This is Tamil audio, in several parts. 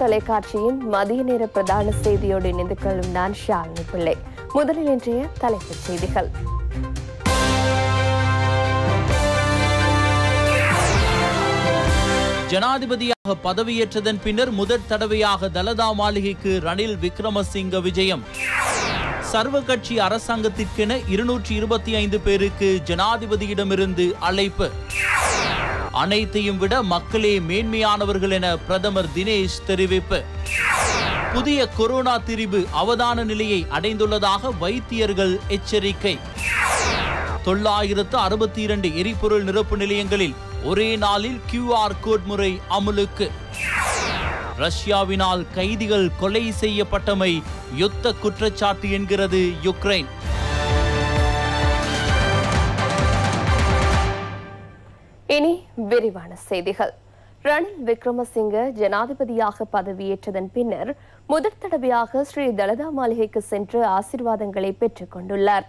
தொலைக்காட்சியின் மதிய நேர பிரதான செய்தியோடு இணைந்து கொள்ளும் நான் ஷாலினி பிள்ளை. முதலில் இன்றைய தலைப்புச் செய்திகள். ஜனாதிபதியாக பதவியேற்றதன் பின்னர் முதற் தடவையாக தலதா மாளிகைக்கு ரணில் விக்ரமசிங்க விஜயம். சர்வ கட்சி அரசாங்கத்திற்கென இருநூற்றி இருபத்தி ஐந்து பேருக்கு ஜனாதிபதியிடமிருந்து அழைப்பு. அனைத்தையும் விட மக்களே மேன்மையானவர்கள் என பிரதமர் தினேஷ் தெரிவிப்பு. புதிய கொரோனா திரிபு அவதான நிலையை அடைந்துள்ளதாக வைத்தியர்கள் எச்சரிக்கை. தொள்ளாயிரத்து அறுபத்தி இரண்டு எரிபொருள் நிரப்பு நிலையங்களில் ஒரே நாளில் கியூஆர் கோட் முறை அமுலுக்கு. ரஷ்யாவினால் கைதிகள் கொலை செய்யப்பட்டமை யுத்த குற்றச்சாட்டு என்கிறது யுக்ரைன். இனி விரிவான செய்திகள். ரணில் விக்ரமசிங்க ஜனாதிபதியாக பதவியேற்றதன் பின்னர் முதற் தடவையாக ஸ்ரீ தலதா மாளிகைக்கு சென்று ஆசிர்வாதங்களை பெற்றுக் கொண்டுள்ளார்.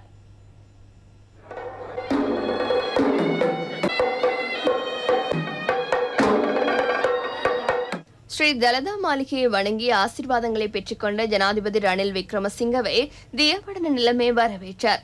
ஸ்ரீ தலதா மாளிகையை வணங்கி ஆசிர்வாதங்களை பெற்றுக்கொண்ட ஜனாதிபதி ரணில் விக்ரமசிங்கவை தியவடன நிலைமை வரவேற்றார்.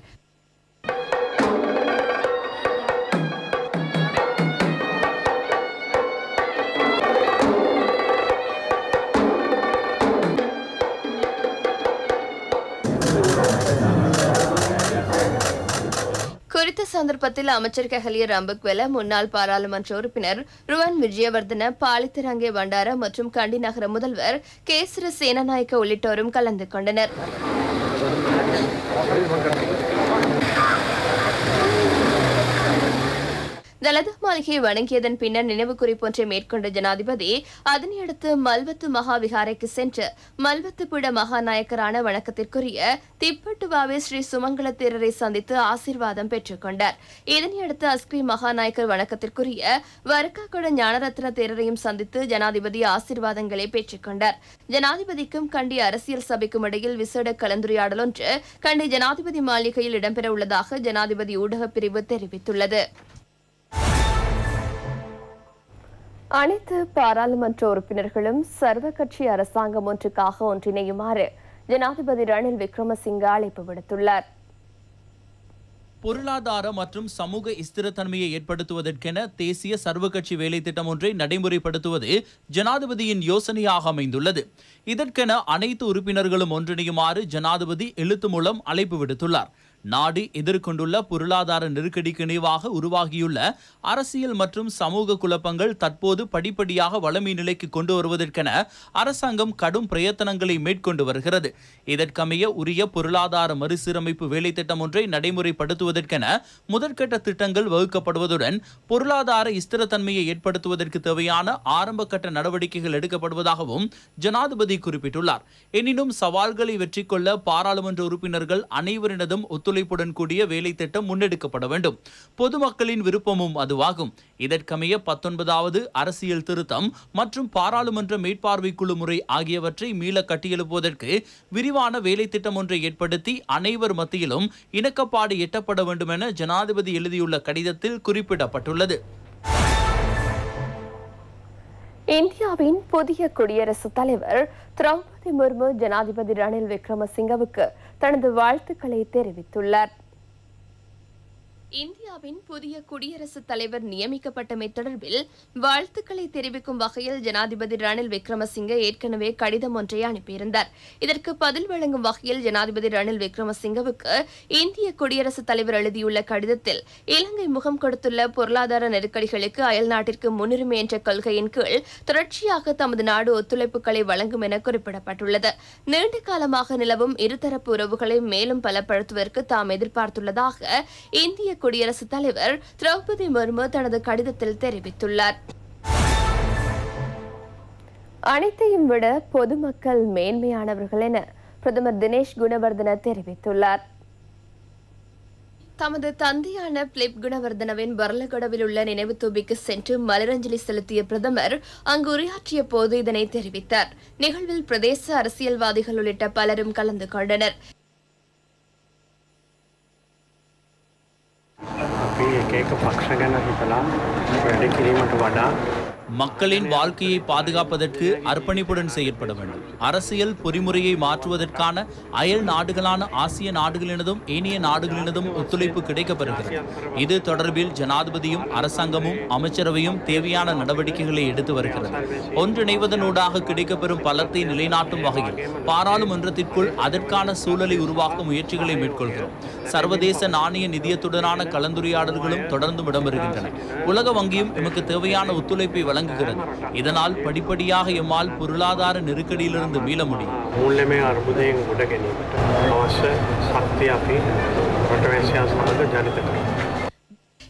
குறித்த சந்தர்ப்பத்தில் அமைச்சர் கஹலிய ரம்பக்வெல முன்னாள் பாராளுமன்ற உறுப்பினர் ருவன் விஜயவர்தன பாலித்திரங்கே பண்டார மற்றும் கண்டி நகர முதல்வர் கேசர சேனநாயக்க உள்ளிட்டோரும் கலந்து கொண்டனர். தலதா மாளிகையை வணங்கியதன் பின்னர் நினைவு குறிப்பொன்றை மேற்கொண்ட ஜனாதிபதி அதனையடுத்து மல்வத்து மகாவிகாரைக்கு சென்று மல்வத்துபுட மகாநாயக்கரான வணக்கத்திற்குரிய திப்பட்டுவாவே ஸ்ரீ சுமங்கல தேரரை சந்தித்து ஆசீர்வாதம் பெற்றுக் கொண்டார். இதனையடுத்து அஸ்கி மகாநாயக்கர் வணக்கத்திற்குரிய வரக்காக்குட ஞானரத்ன தேரரையும் சந்தித்து ஜனாதிபதி ஆசீர்வாதங்களை பெற்றுக் கொண்டார். ஜனாதிபதிக்கும் கண்டி அரசியல் சபைக்கும் இடையில் விசேட கலந்துரையாடல் ஒன்று கண்டி ஜனாதிபதி மாளிகையில் இடம்பெற உள்ளதாக ஜனாதிபதி ஊடகப் பிரிவு தெரிவித்துள்ளது. அனைத்து பாராளுமன்ற உறுப்பினர்களும் சர்வ கட்சி அரசாங்கம் ஒன்றுக்காக ஒன்றிணையுமாறு ஜனாதிபதி ரணில் விக்ரமசிங்க அழைப்பு விடுத்துள்ளார். பொருளாதார மற்றும் சமூக ஸ்திரத்தன்மையை ஏற்படுத்துவதற்கென தேசிய சர்வகட்சி வேலை திட்டம் ஒன்றை நடைமுறைப்படுத்துவது ஜனாதிபதியின் யோசனையாக அமைந்துள்ளது. இதற்கென அனைத்து உறுப்பினர்களும் ஒன்றிணையுமாறு ஜனாதிபதி எழுத்து மூலம் அழைப்பு விடுத்துள்ளார். நாடு எதிர்கொண்டுள்ள பொருளாதார நெருக்கடிக்கு நினைவாக உருவாகியுள்ள அரசியல் மற்றும் சமூக குழப்பங்கள் தற்போது படிப்படியாக வளமை நிலைக்கு கொண்டு வருவதற்கென அரசாங்கம் கடும் பிரயத்தனங்களை மேற்கொண்டு வருகிறது. இதற்கமைய உரிய பொருளாதார மறுசீரமைப்பு வேலை திட்டம் ஒன்றை நடைமுறைப்படுத்துவதற்கென முதற்கட்ட திட்டங்கள் வகுக்கப்படுவதுடன் பொருளாதார ஸ்திரத்தன்மையை ஏற்படுத்துவதற்கு தேவையான ஆரம்ப கட்ட நடவடிக்கைகள் எடுக்கப்படுவதாகவும் ஜனாதிபதி குறிப்பிட்டுள்ளார். எனினும் சவால்களை வெற்றி கொள்ள பாராளுமன்ற உறுப்பினர்கள் அனைவரினதும் ஒத்துழைப்புடன் கூடிய வேலை திட்டம் முன்னெடுக்கப்பட வேண்டும். பொதுமக்களின் விருப்பமும் அதுவாகும். இதற்கமைய பத்தொன்பதாவது அரசியல் திருத்தம் மற்றும் பாராளுமன்ற மேற்பார்வைக்குழு முறை ஆகியவற்றை மீள கட்டியெழுப்புவதற்கு விரிவான வேலை திட்டம் ஒன்றை ஏற்படுத்தி அனைவர் மத்தியிலும் இணக்கப்பாடு எட்டப்பட வேண்டும் என ஜனாதிபதி எழுதியுள்ள கடிதத்தில் குறிப்பிடப்பட்டுள்ளது. இந்தியாவின் புதிய குடியரசுத் தலைவர் திரௌபதி முர்மு ஜனாதிபதி ரணில் விக்ரமசிங்கவுக்கு தனது வாழ்த்துக்களை தெரிவித்துள்ளார். இந்தியாவின் புதிய குடியரசுத் தலைவர் நியமிக்கப்பட்டமை தொடர்பில் வாழ்த்துக்களை தெரிவிக்கும் வகையில் ஜனாதிபதி ரணில் விக்ரமசிங்க ஏற்கனவே கடிதம் ஒன்றை அனுப்பியிருந்தார். இதற்கு பதில் வழங்கும் வகையில் ஜனாதிபதி ரணில் விக்ரமசிங்கவுக்கு இந்திய குடியரசுத் தலைவர் எழுதியுள்ள கடிதத்தில் இலங்கை முகம் கொடுத்துள்ள பொருளாதார நெருக்கடிகளுக்கு அயல்நாட்டிற்கு முன்னுரிமை என்ற கொள்கையின் கீழ் தொடர்ச்சியாக தமது நாடு ஒத்துழைப்புகளை வழங்கும் என குறிப்பிடப்பட்டுள்ளது. நீண்ட காலமாக நிலவும் இருதரப்பு உறவுகளை மேலும் பலப்படுத்துவதற்கு தாம் எதிர்பார்த்துள்ளதாக இந்திய குடியரசுத் தலைவர் திரௌபதி முர்மு தனது கடிதத்தில் தெரிவித்துள்ளார். அனைத்தையும் விட பொதுமக்கள் மேன்மையானவர்கள் என பிரதமர் தினேஷ் குணவர்தன தெரிவித்துள்ளார். தமது தந்தையான பிலிப் குணவர்தனவின் பர்லகொடவில் உள்ள நினைவு தூபிக்கு சென்று மலரஞ்சலி செலுத்திய பிரதமர் அங்கு உரையாற்றிய போது இதனை தெரிவித்தார். நிகழ்வில் பிரதேச அரசியல்வாதிகள் உள்ளிட்ட பலரும் கலந்து கொண்டனர். අපි එක එක පක්ෂ ගැන හිතලා වැඩ කිරීමට වඩා மக்களின் வாழ்க்கையை பாதுகாப்பதற்கு அர்ப்பணிப்புடன் செயற்பட வேண்டும். அரசியல் பொறிமுறையை மாற்றுவதற்கான அயல் நாடுகளான ஆசிய நாடுகளினதும் ஏனைய நாடுகளினதும் ஒத்துழைப்பு கிடைக்கப்பெறுகிறது. இது தொடர்பில் ஜனாதிபதியும் அரசாங்கமும் அமைச்சரவையும் தேவையான நடவடிக்கைகளை எடுத்து வருகிறது. ஒன்றிணைவதனூடாக கிடைக்கப்பெறும் பலத்தை நிலைநாட்டும் வகையில் பாராளுமன்றத்திற்குள் அதற்கான சூழலை உருவாக்கும் முயற்சிகளை மேற்கொள்கிறோம். சர்வதேச நாணய நிதியத்துடனான கலந்துரையாடல்களும் தொடர்ந்து இடம்பெறுகின்றன. உலக வங்கியும் எமக்கு தேவையான ஒத்துழைப்பை வழங்குகிறது. இதனால் படிப்படியாக எம்மால் பொருளாதார நெருக்கடியிலிருந்து மீள முடியும். சக்தி அப்படி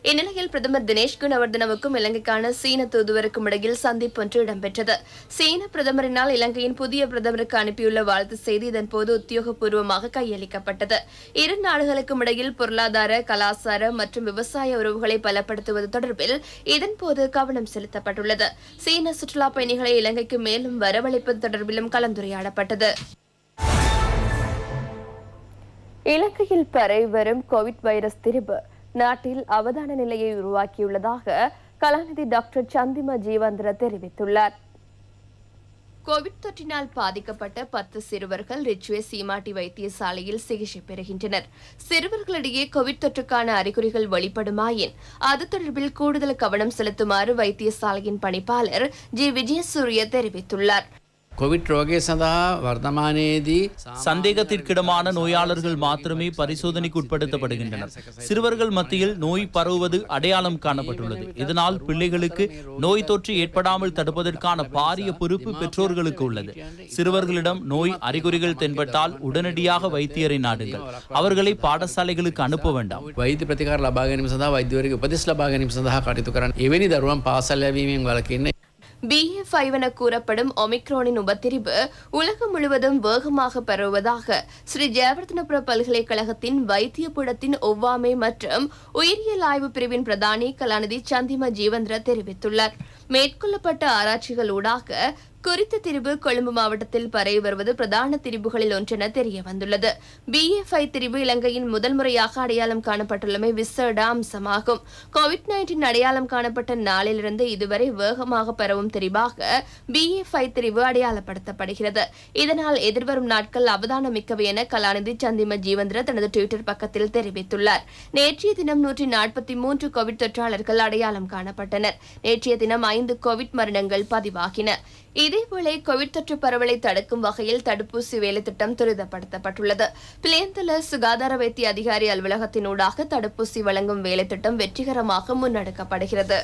இந்நிலையில் பிரதமர் தினேஷ் குணவர்தனவுக்கும் இலங்கைக்கான சீன தூதுவருக்கும் இடையில் சந்திப்பு ஒன்று இடம்பெற்றது. சீன பிரதமரினால் இலங்கையின் புதிய பிரதமருக்கு அனுப்பியுள்ள வாழ்த்து செய்தி இதன்போது உத்தியோகபூர்வமாக கையளிக்கப்பட்டது. இரு நாடுகளுக்கும் இடையில் பொருளாதார கலாச்சார மற்றும் விவசாய உறவுகளை பலப்படுத்துவது தொடர்பில் இதன்போது கவனம் செலுத்தப்பட்டுள்ளது. சீன சுற்றுலா பயணிகளை இலங்கைக்கு மேலும் வரவழைப்பது தொடர்பிலும் கலந்துரையாடப்பட்டது. இலங்கையில் பரவி வரும் கோவிட் வைரஸ் திரிபு. நாட்டில் அவதான நிலையை உருவாக்கியுள்ளதாக கலாநிதி டாக்டர் சந்திமா ஜீவந்திர தெரிவித்துள்ளார். கோவிட் தொற்றினால் பாதிக்கப்பட்ட பத்து சிறுவர்கள் ரிச்வே சீமாட்டி வைத்தியசாலையில் சிகிச்சை பெறுகின்றனர். சிறுவர்களிடையே கோவிட் தொற்றுக்கான அறிகுறிகள் வெளிப்படுமாயின் அது தொடர்பில் கூடுதல் கவனம் செலுத்துமாறு வைத்தியசாலையின் பணிப்பாளர் ஜி. விஜயசூரிய தெரிவித்துள்ளார். கோவிட் ரோகே சதா வர்த்தமானேதி சந்தேகத்திற்கிடமான நோயாளர்கள் மாத்திரமே பரிசோதனைக்கு உட்படுத்தப்படுகின்றனர் சிறுவர்கள் மத்தியில் நோய் பரவுவது அடையாளம் காணப்பட்டுள்ளது இதனால் பிள்ளைகளுக்கு நோய் தொற்று ஏற்படாமல் தடுப்பதற்கான பாரிய பொறுப்பு பெற்றோர்களுக்கு உள்ளது சிறுவர்களிடம் நோய் அறிகுறிகள் தென்பட்டால் உடனடியாக வைத்தியரை நாடுங்கள் அவர்களை பாடசாலைகளுக்கு அனுப்ப வேண்டாம் வைத்திய பிரதிகார லபாக நிமிஷம் தான் வைத்தியருக்கு உபதேச லபாக நிமிஷம் தான் காட்டித்துக்கிறான் எவனி தர்மம் பாசலவியும் வழக்கு என்ன பிஏ ஃபைவ் என கூறப்படும் ஒமிக்ரோனின் உபத்திரிவு உலகம் முழுவதும் வேகமாக பரவுவதாக ஸ்ரீ ஜெயவர்தனபுர பல்கலைக்கழகத்தின் வைத்தியபுடத்தின் ஒவ்வாமை மற்றும் உயிரியல் ஆய்வு பிரிவின் பிரதானி கலாநிதி சந்திம ஜீவந்திர தெரிவித்துள்ளார். மேற்கொள்ளப்பட்ட ஆராய்ச்சிகள் ஆராய்ச்சிகளூடாக குறித்த திரிவு கொழும்பு மாவட்டத்தில் பரவி வருவது பிரதான திரிவுகளில் ஒன்றென தெரிய வந்துள்ளது பிஎஃப்ஐ திரிவு இலங்கையின் முதல் முறையாக அடையாளம் காணப்பட்டுள்ளமை விசேட அம்சமாகும். கோவிட் நைன்டீன் அடையாளம் காணப்பட்ட நாளிலிருந்து இதுவரை வேகமாக பரவும் திரிபாக பிஎஃப்ஐ திரிவு அடையாளப்படுத்தப்படுகிறது. இதனால் எதிர்வரும் நாட்கள் அவதானமிக்கவை என கலாநிதி சந்திம ஜீவந்திர தனது டுவிட்டர் பக்கத்தில் தெரிவித்துள்ளார். நேற்றைய தினம் நூற்றி நாற்பத்தி மூன்று கோவிட் தொற்றாளர்கள் அடையாளம் காணப்பட்டனர். நேற்றைய தினம் ஐந்து கோவிட் மரணங்கள் பதிவாகின. இது இதேவேளை கோவிட் தொற்று பரவலை தடுக்கும் வகையில் தடுப்பூசி வேலை திட்டம் துரிதப்படுத்தப்பட்டுள்ளது. பிளேந்தல சுகாதார வைத்திய அதிகாரி அலுவலகத்தினூடாக தடுப்பூசி வழங்கும் வேலை திட்டம் வெற்றிகரமாக முன்னெடுக்கப்படுகிறது.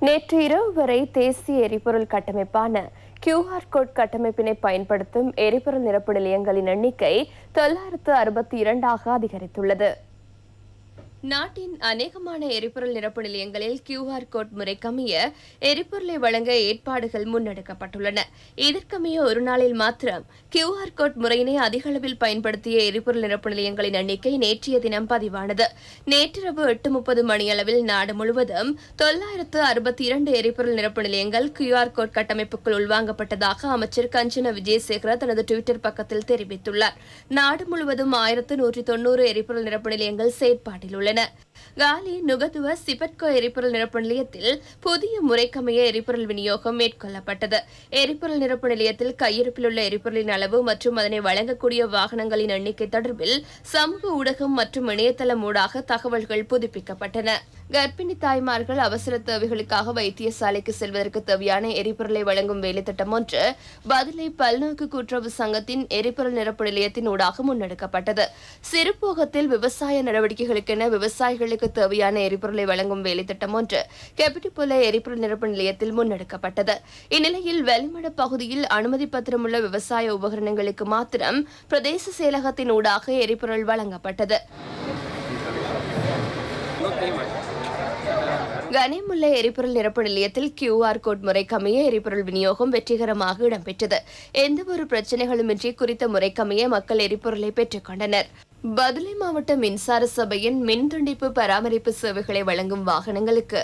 நேற்று இரவு வரை தேசிய எரிபொருள் கட்டமைப்பான கியூஆர் கோட் கட்டமைப்பினை பயன்படுத்தும் எரிபொருள் நிரப்பு நிலையங்களின் எண்ணிக்கை தொள்ளாயிரத்து அறுபத்தி இரண்டாக அதிகரித்துள்ளது. நாட்டின் அநேகமான எரிபொருள் நிரப்பு நிலையங்களில் கியூஆர் கோட் முறைக்கமைய எரிபொருளை வழங்க ஏற்பாடுகள் முன்னெடுக்கப்பட்டுள்ளன. இதற்கமைய ஒரு நாளில் மாத்திரம் கியூஆர் கோட் முறையினை அதிக அளவில் பயன்படுத்திய எரிபொருள் நிரப்பு நிலையங்களின் எண்ணிக்கை நேற்றைய தினம் பதிவானது. நேற்றிரவு எட்டு முப்பது மணியளவில் நாடு முழுவதும் தொள்ளாயிரத்து அறுபத்தி இரண்டு எரிபொருள் நிரப்பு நிலையங்கள் கியூஆர் கோட் கட்டமைப்புக்குள் உள்வாங்கப்பட்டதாக அமைச்சர் கஞ்சன விஜயசேகர தனது டுவிட்டர் பக்கத்தில் தெரிவித்துள்ளார். நாடு முழுவதும் ஆயிரத்து நூற்றி தொன்னூறு எரிபொருள் நிரப்பு நிலையங்கள் செயற்பாட்டில் உள்ளன. minute காலி நுகதுவ சிபட்கோ எரிபொருள் நிரப்பு நிலையத்தில் புதிய முறைக்கமைய எரிபொருள் விநியோகம் மேற்கொள்ளப்பட்டது. எரிபொருள் நிரப்பு நிலையத்தில் கையிருப்பில் உள்ள எரிபொருளின் அளவு மற்றும் அதனை வழங்கக்கூடிய வாகனங்களின் எண்ணிக்கை தொடர்பில் சமூக ஊடகம் மற்றும் இணையதளம் ஊடாக தகவல்கள் புதுப்பிக்கப்பட்டன. கர்ப்பிணி தாய்மார்கள் அவசர தேவைகளுக்காக வைத்தியசாலைக்கு செல்வதற்கு தேவையான எரிபொருளை வழங்கும் வேலைத்திட்டம் ஒன்று பதிலை பல்நோக்கு கூட்டுறவு சங்கத்தின் எரிபொருள் நிரப்பு நிலையத்தின் ஊடாக முன்னெடுக்கப்பட்டது. சிறுபோகத்தில் விவசாய நடவடிக்கைகளுக்கென விவசாயிகள் விவசாயிகளுக்கு தேவையான எரிபொருளை வழங்கும் வேலைத்திட்டம் ஒன்று கெபிட்டிபுல எரிபொருள் நிரப்பு நிலையத்தில் முன்னெடுக்கப்பட்டது. இந்நிலையில் வெளிமட பகுதியில் அனுமதி பத்திரமுள்ள விவசாய உபகரணங்களுக்கு மாத்திரம் பிரதேச செயலகத்தின் ஊடாக எரிபொருள் வழங்கப்பட்டது. கனிமுல்ல எரிபொருள் நிரப்பு நிலையத்தில் கியூஆர் கோட் முறைக்கமைய எரிபொருள் விநியோகம் வெற்றிகரமாக இடம்பெற்றது. எந்தவொரு பிரச்சனைகளுமின்றி குறித்த முறைக்கமைய மக்கள் எரிபொருளை பெற்றுக் கொண்டனர். பதுளை மாவட்ட மின்சார சபையின் மின் துண்டிப்பு பராமரிப்பு சேவைகளை வழங்கும் வாகனங்களுக்கு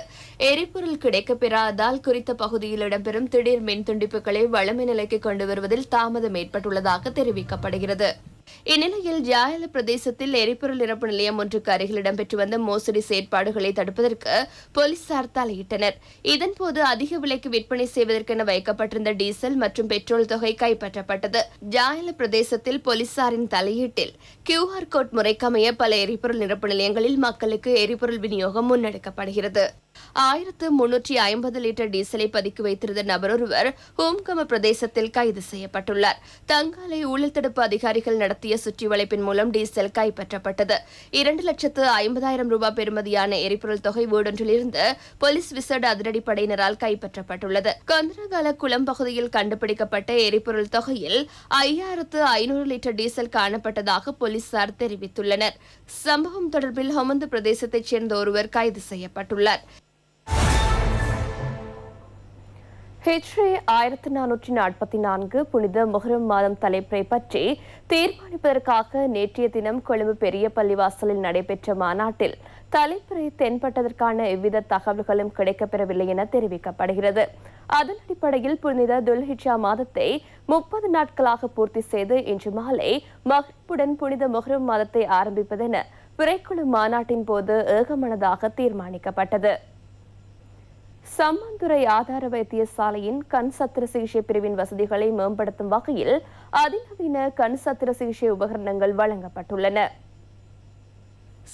எரிபொருள் கிடைக்கப்பெறாததால் குறித்த பகுதியில் இடம்பெறும் திடீர் மின் துண்டிப்புகளை வளமை நிலைக்கு கொண்டு வருவதில் தாமதம் ஏற்பட்டுள்ளதாக தெரிவிக்கப்படுகிறது. இந்நிலையில் ஜாயல பிரதேசத்தில் எரிபொருள் நிரப்பு நிலையம் ஒன்றுக்கு அருகில் இடம்பெற்று வந்த மோசடி செயற்பாடுகளை தடுப்பதற்கு போலீசார் தலையிட்டனர். இதன்போது அதிக விலைக்கு விற்பனை செய்வதற்கென வைக்கப்பட்டிருந்த டீசல் மற்றும் பெட்ரோல் தொகை கைப்பற்றப்பட்டது. ஜாயல பிரதேசத்தில் போலீசாரின் தலையீட்டில் கியூஆர் கோட் முறைக்கமைய பல எரிபொருள் நிரப்பு நிலையங்களில் மக்களுக்கு எரிபொருள் விநியோகம் முன்னெடுக்கப்படுகிறது. ஆயிரத்து முன்னூற்றி ஐம்பது லிட்டர் டீசலை பதுக்கி வைத்திருந்த நபரொருவர் ஹோம்கம பிரதேசத்தில் கைது செய்யப்பட்டுள்ளார். தங்காலை ஊழல் தடுப்பு அதிகாரிகள் நடத்திய சுற்றி வளைப்பின் மூலம் டீசல் கைப்பற்றப்பட்டது. இரண்டு லட்சத்து ஐம்பதாயிரம் ரூபாய் பெறுமதியான எரிபொருள் தொகை வீடொன்றிலிருந்து போலீஸ் விசேட அதிரடிப்படையினரால் கைப்பற்றப்பட்டுள்ளது. கந்தரகால குளம் பகுதியில் கண்டுபிடிக்கப்பட்ட எரிபொருள் தொகையில் ஐயாயிரத்து ஐநூறு லிட்டர் டீசல் காணப்பட்டதாக போலீசார் தெரிவித்துள்ளனர். சம்பவம் தொடர்பில் ஹொமந்து பிரதேசத்தைச் சேர்ந்த ஒருவர் கைது செய்யப்பட்டுள்ளார். ஹெச்ரே ஆயிரத்தி நானூற்றி நாற்பத்தி நான்கு புனித முகரம் மாதம் தலைப்பை பற்றி தீர்மானிப்பதற்காக நேற்றைய தினம் கொழும்பு பெரிய பள்ளிவாசலில் நடைபெற்ற மாநாட்டில் தலைப்புரை தென்பட்டதற்கான எவ்வித தகவல்களும் கிடைக்கப்பெறவில்லை என தெரிவிக்கப்படுகிறது. அதன் அடிப்படையில் புனித துல்ஹிஜா மாதத்தை முப்பது நாட்களாக பூர்த்தி செய்து இன்று மாலை மகிழ்வுடன் புனித முகரம் மாதத்தை ஆரம்பிப்பதென விரைக்குழு மாநாட்டின் போது ஏகமனதாக தீர்மானிக்கப்பட்டது. சம்மந்துறை ஆதார வைத்தியசாலையின் கண் சத்திர சிகிச்சை பிரிவின் வசதிகளை மேம்படுத்தும் வகையில் அதிநவீன கண் சத்திர சிகிச்சை உபகரணங்கள் வழங்கப்பட்டுள்ளன.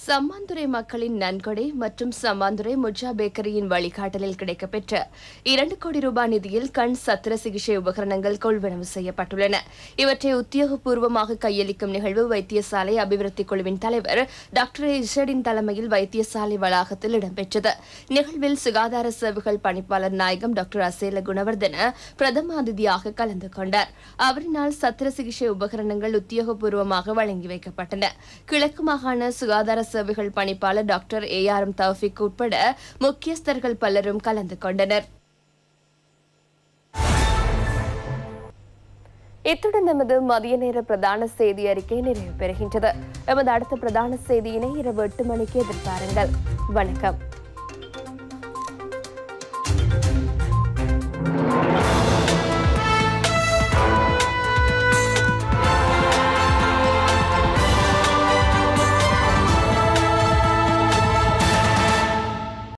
சம்மாந்துறை மக்களின் நன்கொடை மற்றும் சம்மாந்துறை முஜா பேக்கரியின் வழிகாட்டலில் கிடைக்கப்பெற்ற இரண்டு கோடி ரூபாய் நிதியில் கண் சத்திர சிகிச்சை உபகரணங்கள் கொள்வனவு செய்யப்பட்டுள்ளன. இவற்றை உத்தியோகபூர்வமாக கையளிக்கும் நிகழ்வு வைத்தியசாலை அபிவிருத்தி குழுவின் தலைவர் டாக்டர் இஷடின் தலைமையில் வைத்தியசாலை வளாகத்தில் இடம்பெற்றது. நிகழ்வில் சுகாதார சேவைகள் பணிப்பாளர் நாயகம் டாக்டர் அசேல குணவர்தன பிரதம அதிதியாக கலந்து கொண்டார். அவரினால் சத்திர சிகிச்சை உபகரணங்கள் உத்தியோகபூர்வமாக வழங்கி வைக்கப்பட்டன. கிழக்கு மாகாண சுகாதார சேவைகள் பணிப்பாளர் doctor A R M Thowfeek உட்பட முக்கியஸ்தர்கள் பலரும் கலந்து கொண்டனர். இத்துடன் நமது மதிய நேர பிரதான செய்தி அறிக்கை நிறைவு பெறுகின்றது. எமது அடுத்த பிரதான செய்தியினை இரவு எட்டு மணிக்கு எதிர்பாருங்கள். வணக்கம்.